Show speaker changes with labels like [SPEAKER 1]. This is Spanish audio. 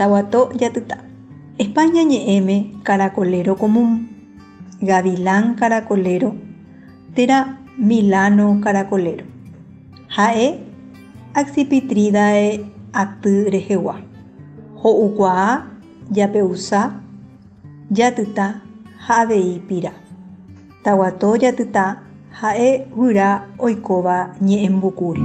[SPEAKER 1] Taguato yatita. España ñe'ẽme caracolero común. Gavilán caracolero. Tera Milano caracolero. Ha'e Accipitridae aty rehegua. Ho'ukuaa japeusa jatyta ha avei pira. Taguato jatyta ha'e guyra oikóva ñe'ẽmbukúri.